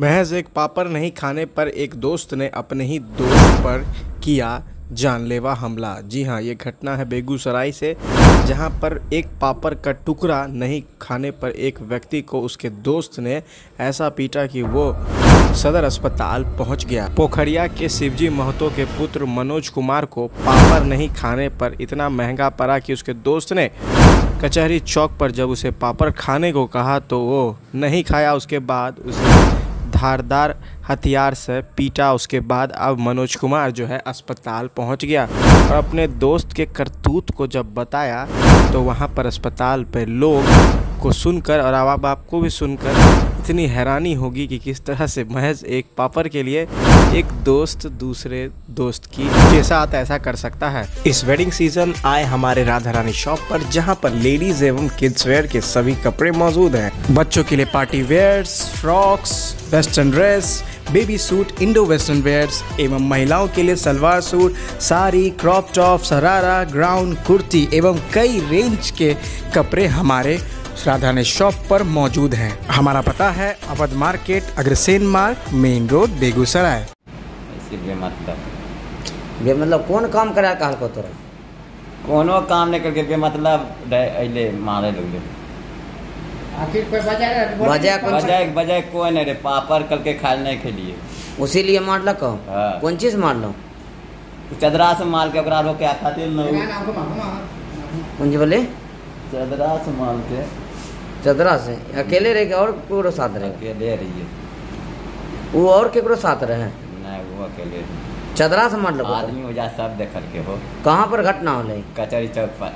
महज एक पापड़ नहीं खाने पर एक दोस्त ने अपने ही दोस्त पर किया जानलेवा हमला। जी हाँ ये घटना है बेगूसराय से, जहाँ पर एक पापड़ का टुकड़ा नहीं खाने पर एक व्यक्ति को उसके दोस्त ने ऐसा पीटा कि वो सदर अस्पताल पहुँच गया। पोखरिया के शिवजी महतो के पुत्र मनोज कुमार को पापड़ नहीं खाने पर इतना महँगा पड़ा कि उसके दोस्त ने कचहरी चौक पर जब उसे पापड़ खाने को कहा तो वो नहीं खाया। उसके बाद उसे धारदार हथियार से पीटा। उसके बाद अब मनोज कुमार जो है अस्पताल पहुँच गया और अपने दोस्त के करतूत को जब बताया तो वहाँ पर अस्पताल पर लोग को सुनकर और अब आपको भी सुनकर इतनी हैरानी होगी कि किस तरह से महज एक पापर के लिए एक दोस्त दूसरे दोस्त की के साथ ऐसा कर सकता है। इस वेडिंग सीज़न आए हमारे राधा रानी शॉप पर, जहाँ पर लेडीज़ एवं किड्स वेयर के सभी कपड़े मौजूद हैं। बच्चों के लिए party wears frocks western dress baby suit Indo western wears एवं महिलाओं के लिए salwar suit, sari crop top sharara ground kurti एवं कई रेंज के कपड़े हमारे राधाने शॉप पर मौजूद हैं। हमारा पता है अवध मार्केट अग्रसेन मार्ग मेन रोड बेगूसराय। मतलब मतलब कौन काम करा कहल को तोरा? कोनो काम नहीं करके मतलब डे- अइले मारे लोग आखिर कोई? कौन बजाय बजाय कोई नहीं रे पापड़ कल के खाए नहीं खेलिए। उसी लिए मारल को हाँ। कौन चीज़ मारलो चदरा से माल के ओकरा रोके खातिर ना। कौन जी बोले? चदरा से माल के चदरा से अकेले रह के और केकरो साथ रहे अकेले रहिए। वो और केकरो साथ रहे? नहीं वो अकेले। चदरा से मतलब आदमी आदमी वजह सब देखल के हो। कहाँ पर घटना होले? कचहरी चौक पर।